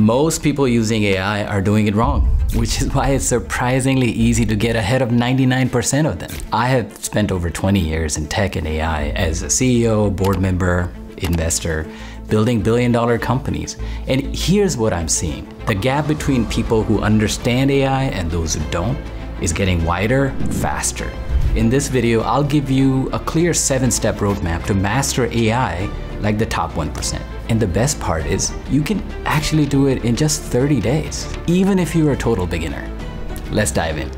Most people using AI are doing it wrong, which is why it's surprisingly easy to get ahead of 99% of them. I have spent over 20 years in tech and AI as a CEO, board member, investor, building billion dollar companies. And here's what I'm seeing. The gap between people who understand AI and those who don't is getting wider faster. In this video, I'll give you a clear seven-step roadmap to master AI like the top 1%. And the best part is you can actually do it in just 30 days, even if you're a total beginner. Let's dive in.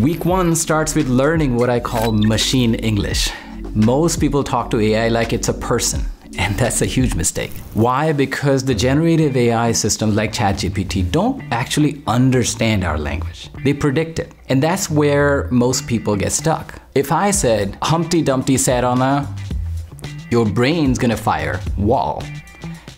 Week one starts with learning what I call machine English. Most people talk to AI like it's a person, and that's a huge mistake. Why? Because the generative AI systems like ChatGPT don't actually understand our language. They predict it. And that's where most people get stuck. If I said, Humpty Dumpty sat on a, your brain's gonna fire wall.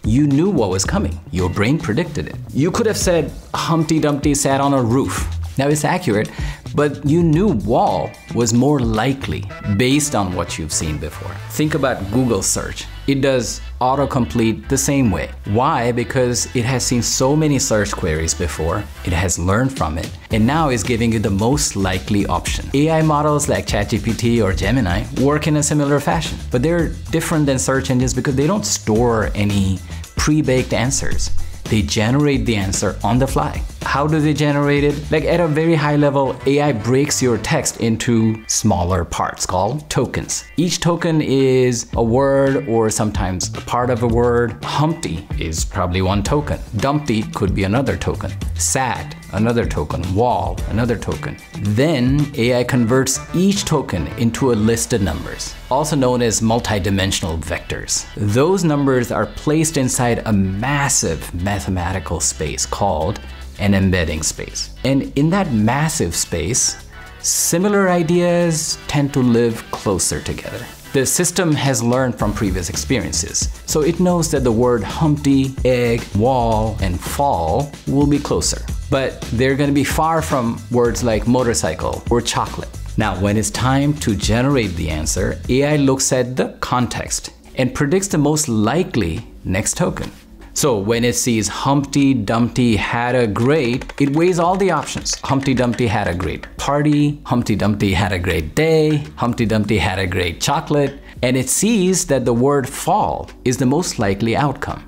You knew what was coming. Your brain predicted it. You could have said, Humpty Dumpty sat on a roof. Now it's accurate, but you knew wall was more likely based on what you've seen before. Think about Google search. It does autocomplete the same way. Why? Because it has seen so many search queries before, it has learned from it, and now is giving you the most likely option. AI models like ChatGPT or Gemini work in a similar fashion, but they're different than search engines because they don't store any pre-baked answers they generate the answer on the fly. How do they generate it? Like at a very high level, AI breaks your text into smaller parts called tokens. Each token is a word or sometimes a part of a word. Humpty is probably one token. Dumpty could be another token. Sat, another token. Wall, another token. Then AI converts each token into a list of numbers, also known as multidimensional vectors. Those numbers are placed inside a massive mathematical space called an embedding space. And in that massive space, similar ideas tend to live closer together. The system has learned from previous experiences, so it knows that the word Humpty, egg, wall, and fall will be closer. But they're gonna be far from words like motorcycle or chocolate. Now, when it's time to generate the answer, AI looks at the context and predicts the most likely next token. So when it sees Humpty Dumpty had a great, it weighs all the options. Humpty Dumpty had a great party, Humpty Dumpty had a great day, Humpty Dumpty had a great chocolate, and it sees that the word fall is the most likely outcome.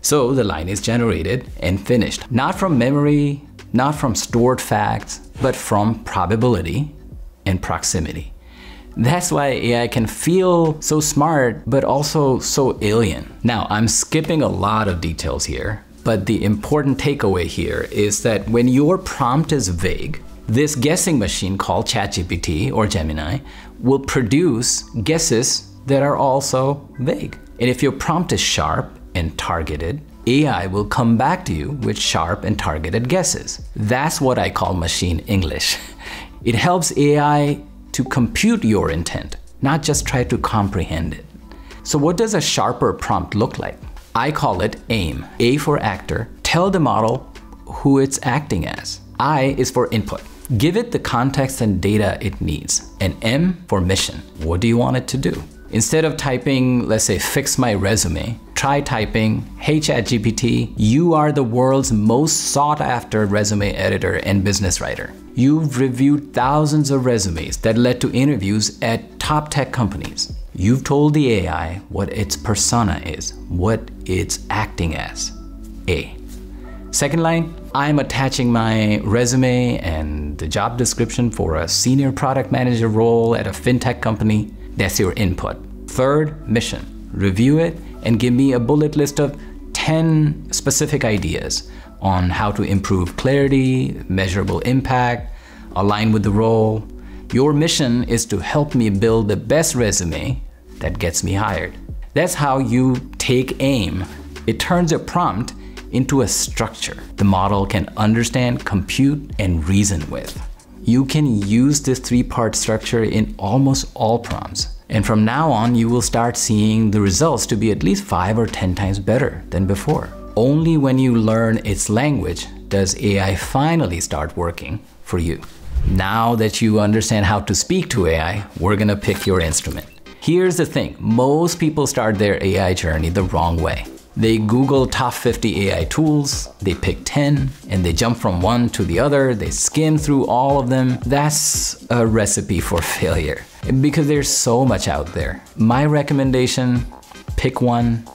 So the line is generated and finished. Not from memory, not from stored facts, but from probability and proximity. That's why AI can feel so smart, but also so alien. Now, I'm skipping a lot of details here, but the important takeaway here is that when your prompt is vague, this guessing machine called ChatGPT or Gemini will produce guesses that are also vague. And if your prompt is sharp and targeted, AI will come back to you with sharp and targeted guesses. That's what I call machine English. It helps AI to compute your intent, not just try to comprehend it. So what does a sharper prompt look like? I call it AIM, A for actor. Tell the model who it's acting as. I is for input. Give it the context and data it needs. And M for mission. What do you want it to do? Instead of typing, let's say, fix my resume, try typing, hey ChatGPT, you are the world's most sought after resume editor and business writer. You've reviewed thousands of resumes that led to interviews at top tech companies. You've told the AI what its persona is, what it's acting as. A. Second line, I'm attaching my resume and the job description for a senior product manager role at a fintech company. That's your input. Third, mission. Review it and give me a bullet list of 10 specific ideas on how to improve clarity, measurable impact, align with the role. Your mission is to help me build the best resume that gets me hired. That's how you take aim. It turns your prompt into a structure the model can understand, compute, and reason with. You can use this three-part structure in almost all prompts. And from now on, you will start seeing the results to be at least five or 10 times better than before. Only when you learn its language does AI finally start working for you. Now that you understand how to speak to AI, we're gonna pick your instrument. Here's the thing, most people start their AI journey the wrong way. They Google top 50 AI tools, they pick 10, and they jump from one to the other, they skim through all of them. That's a recipe for failure because there's so much out there. My recommendation, pick one,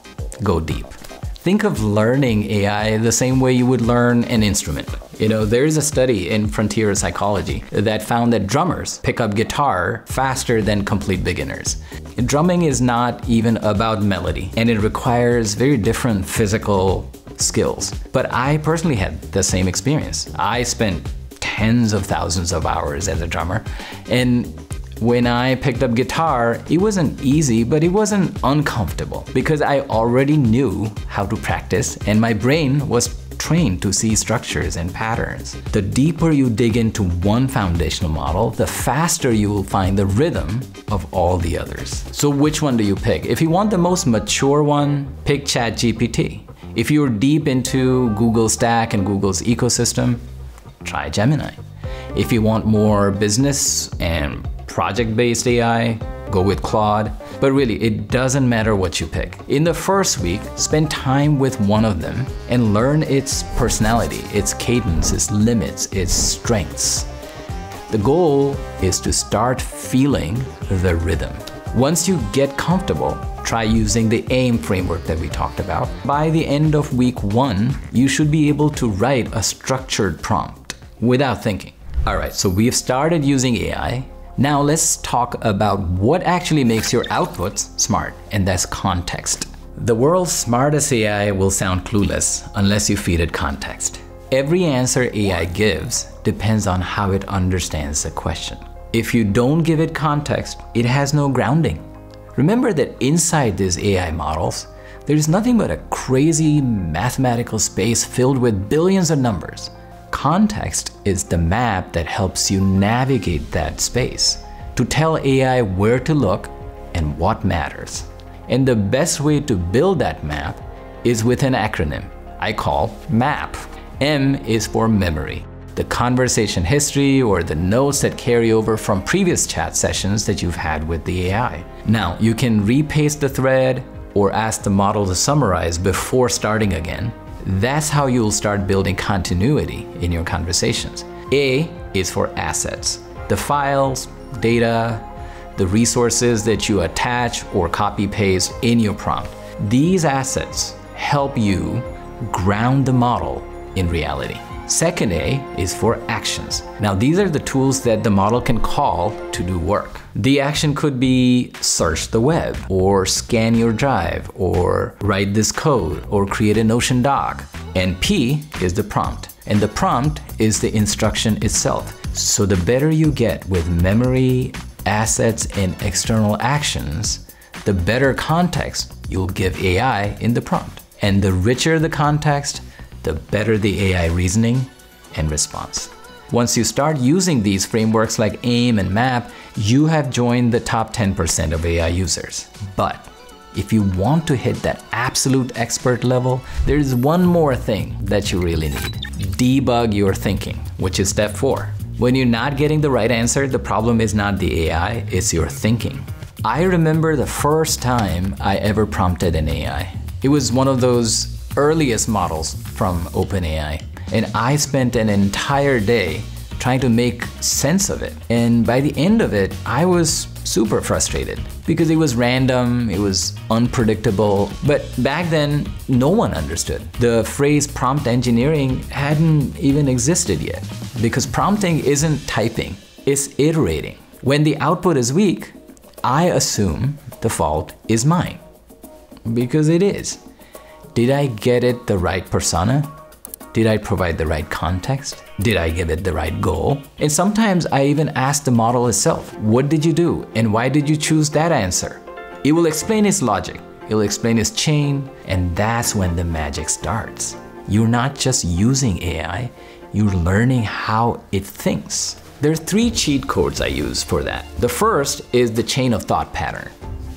go deep. Think of learning AI the same way you would learn an instrument. You know, there is a study in Frontier Psychology that found that drummers pick up guitar faster than complete beginners. Drumming is not even about melody, and it requires very different physical skills. But I personally had the same experience. I spent tens of thousands of hours as a drummer, and when I picked up guitar, it wasn't easy, but it wasn't uncomfortable because I already knew how to practice and my brain was trained to see structures and patterns. The deeper you dig into one foundational model, the faster you will find the rhythm of all the others. So which one do you pick? If you want the most mature one, pick ChatGPT. If you're deep into Google Stack and Google's ecosystem, try Gemini. If you want more business and project-based AI, go with Claude. But really, it doesn't matter what you pick. In the first week, spend time with one of them and learn its personality, its cadence, its limits, its strengths. The goal is to start feeling the rhythm. Once you get comfortable, try using the AIM framework that we talked about. By the end of week one, you should be able to write a structured prompt without thinking. All right, so we've started using AI now let's talk about what actually makes your outputs smart, and that's context. The world's smartest AI will sound clueless unless you feed it context. Every answer AI gives depends on how it understands the question. If you don't give it context, it has no grounding. Remember that inside these AI models, there is nothing but a crazy mathematical space filled with billions of numbers. Context is the map that helps you navigate that space to tell AI where to look and what matters. And the best way to build that map is with an acronym I call MAAP. M is for memory, the conversation history or the notes that carry over from previous chat sessions that you've had with the AI. Now, you can repaste the thread or ask the model to summarize before starting again that's how you'll start building continuity in your conversations. A is for assets, the files, data, the resources that you attach or copy paste in your prompt. These assets help you ground the model in reality. Second A is for actions. Now these are the tools that the model can call to do work. The action could be search the web, or scan your drive, or write this code, or create a Notion doc. And P is the prompt. And the prompt is the instruction itself. So the better you get with memory, assets, and external actions, the better context you'll give AI in the prompt. And the richer the context, the better the AI reasoning and response. Once you start using these frameworks like AIM and MAAP, you have joined the top 10% of AI users. But if you want to hit that absolute expert level, there's one more thing that you really need. Debug your thinking, which is step four. When you're not getting the right answer, the problem is not the AI, it's your thinking. I remember the first time I ever prompted an AI. It was one of those earliest models from OpenAI. And I spent an entire day trying to make sense of it. And by the end of it, I was super frustrated because it was random, it was unpredictable. But back then, no one understood. The phrase prompt engineering hadn't even existed yet because prompting isn't typing, it's iterating. When the output is weak, I assume the fault is mine because it is. Did I get it the right persona? Did I provide the right context? Did I give it the right goal? And sometimes I even ask the model itself, what did you do and why did you choose that answer? It will explain its logic, it will explain its chain, and that's when the magic starts. You're not just using AI, you're learning how it thinks. There are three cheat codes I use for that. The first is the chain of thought pattern.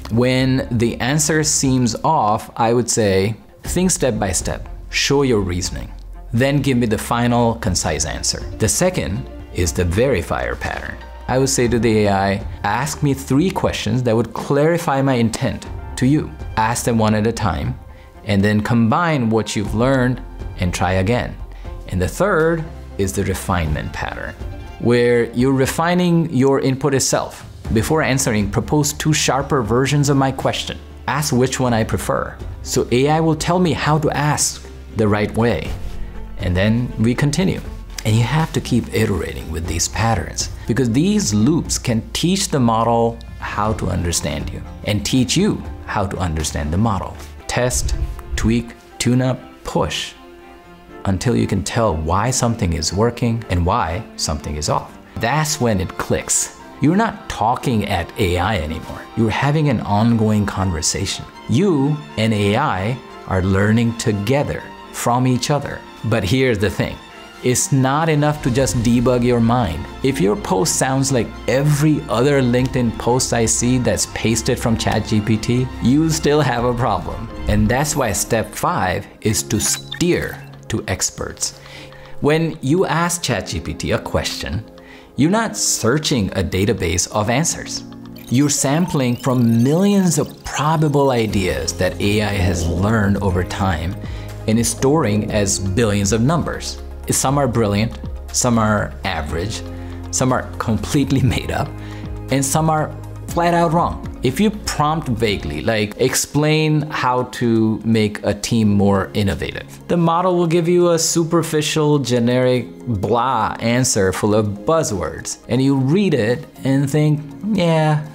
When the answer seems off, I would say, Think step by step, show your reasoning. Then give me the final concise answer. The second is the verifier pattern. I would say to the AI, ask me three questions that would clarify my intent to you. Ask them one at a time, and then combine what you've learned and try again. And the third is the refinement pattern, where you're refining your input itself. Before answering, propose two sharper versions of my question. Ask which one I prefer. So AI will tell me how to ask the right way. And then we continue. And you have to keep iterating with these patterns because these loops can teach the model how to understand you and teach you how to understand the model. Test, tweak, tune up, push until you can tell why something is working and why something is off. That's when it clicks. You're not talking at AI anymore. You're having an ongoing conversation. You and AI are learning together from each other. But here's the thing it's not enough to just debug your mind. If your post sounds like every other LinkedIn post I see that's pasted from ChatGPT, you still have a problem. And that's why step five is to steer to experts. When you ask ChatGPT a question, you're not searching a database of answers. You're sampling from millions of probable ideas that AI has learned over time and is storing as billions of numbers. Some are brilliant, some are average, some are completely made up, and some are flat out wrong. If you prompt vaguely, like explain how to make a team more innovative, the model will give you a superficial, generic, blah answer full of buzzwords. And you read it and think, yeah,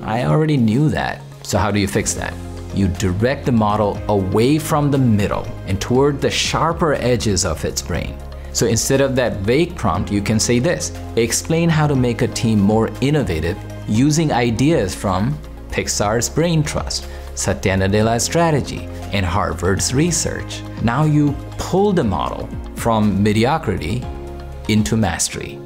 I already knew that. So, how do you fix that? You direct the model away from the middle and toward the sharper edges of its brain. So instead of that vague prompt, you can say this Explain how to make a team more innovative using ideas from Pixar's Brain Trust, Satya Nadella's strategy, and Harvard's research. Now you pull the model from mediocrity into mastery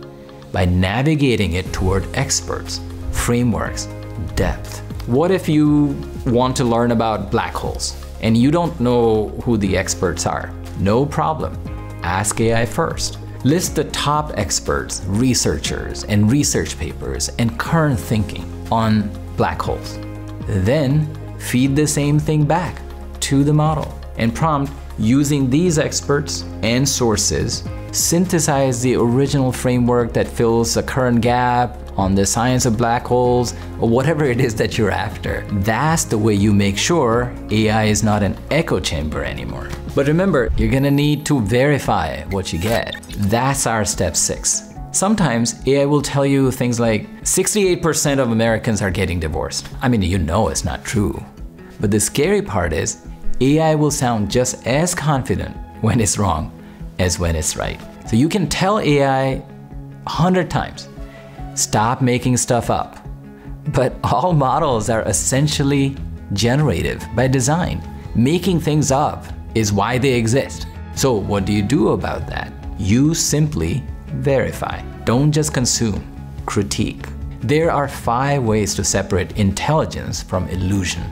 by navigating it toward experts, frameworks, depth. What if you want to learn about black holes and you don't know who the experts are? No problem Ask AI first. List the top experts, researchers, and research papers and current thinking on black holes. Then feed the same thing back to the model and prompt using these experts and sources, synthesize the original framework that fills a current gap on the science of black holes or whatever it is that you're after. That's the way you make sure AI is not an echo chamber anymore. But remember, you're gonna need to verify what you get. That's our step six. Sometimes AI will tell you things like 68% of Americans are getting divorced. I mean, you know it's not true. But the scary part is AI will sound just as confident when it's wrong as when it's right. So you can tell AI 100 times, stop making stuff up. But all models are essentially generative by design. Making things up is why they exist. So what do you do about that? You simply verify. Don't just consume, critique. There are five ways to separate intelligence from illusion.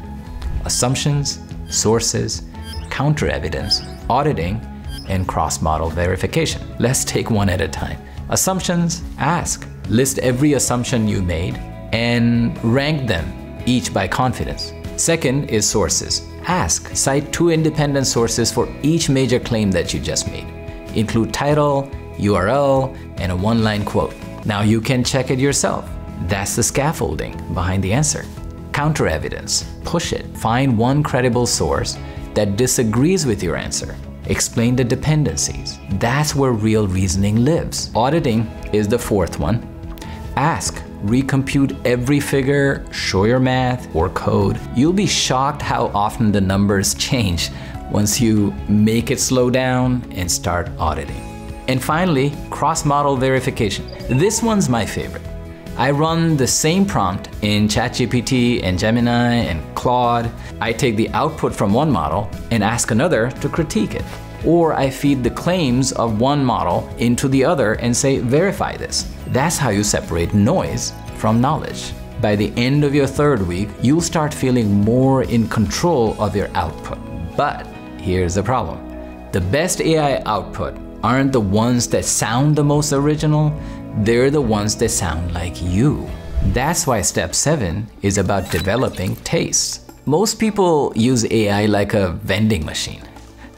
Assumptions, sources, counter evidence, auditing, and cross-model verification. Let's take one at a time. Assumptions, ask. List every assumption you made and rank them, each by confidence. Second is sources. Ask, cite two independent sources for each major claim that you just made. Include title, URL, and a one-line quote. Now you can check it yourself. That's the scaffolding behind the answer. Counter evidence. Push it. Find one credible source that disagrees with your answer. Explain the dependencies. That's where real reasoning lives. Auditing is the fourth one. Ask, recompute every figure, show your math or code. You'll be shocked how often the numbers change once you make it slow down and start auditing. And finally, cross-model verification. This one's my favorite. I run the same prompt in ChatGPT and Gemini and Claude. I take the output from one model and ask another to critique it. Or I feed the claims of one model into the other and say, verify this. That's how you separate noise from knowledge. By the end of your third week, you'll start feeling more in control of your output. But here's the problem. The best AI output aren't the ones that sound the most original, they're the ones that sound like you. That's why step seven is about developing taste. Most people use AI like a vending machine.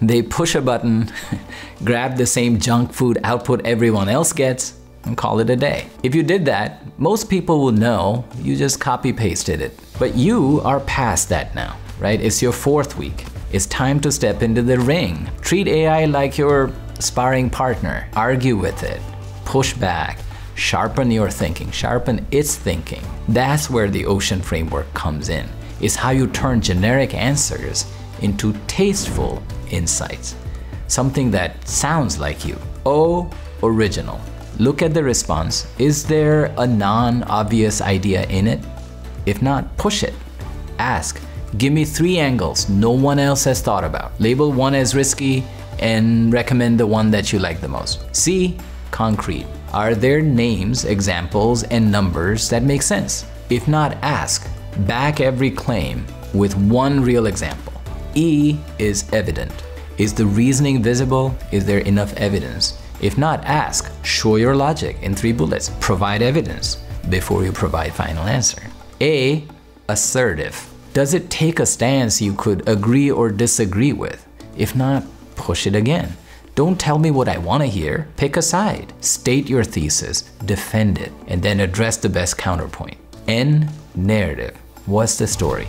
They push a button, grab the same junk food output everyone else gets, and call it a day. If you did that, most people will know you just copy pasted it. But you are past that now, right? It's your fourth week. It's time to step into the ring. Treat AI like your sparring partner. Argue with it, push back, sharpen your thinking, sharpen its thinking. That's where the ocean framework comes in. Is how you turn generic answers into tasteful insights. Something that sounds like you. O, original. Look at the response. Is there a non-obvious idea in it? If not, push it. Ask, give me three angles no one else has thought about. Label one as risky and recommend the one that you like the most. C, concrete. Are there names, examples, and numbers that make sense? If not, ask. Back every claim with one real example. E is evident. Is the reasoning visible? Is there enough evidence? If not, ask. Show your logic in three bullets. Provide evidence before you provide final answer. A, assertive. Does it take a stance you could agree or disagree with? If not, push it again. Don't tell me what I want to hear. Pick a side. State your thesis, defend it, and then address the best counterpoint. N, narrative. What's the story?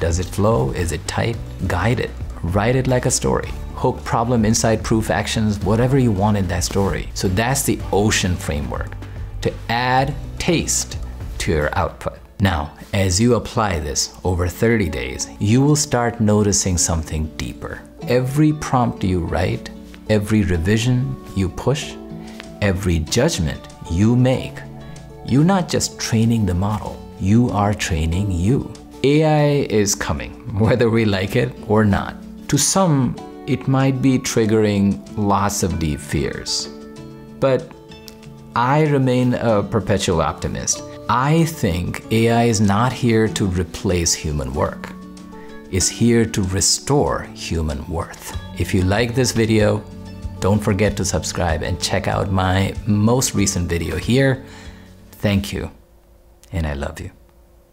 Does it flow? Is it tight? Guide it. Write it like a story. Hook, problem, insight, proof, actions, whatever you want in that story. So that's the ocean framework to add taste to your output. Now, as you apply this over 30 days, you will start noticing something deeper. Every prompt you write Every revision you push, every judgment you make, you're not just training the model, you are training you. AI is coming, whether we like it or not. To some, it might be triggering lots of deep fears. But I remain a perpetual optimist. I think AI is not here to replace human work. It's here to restore human worth. If you like this video, don't forget to subscribe and check out my most recent video here. Thank you, and I love you.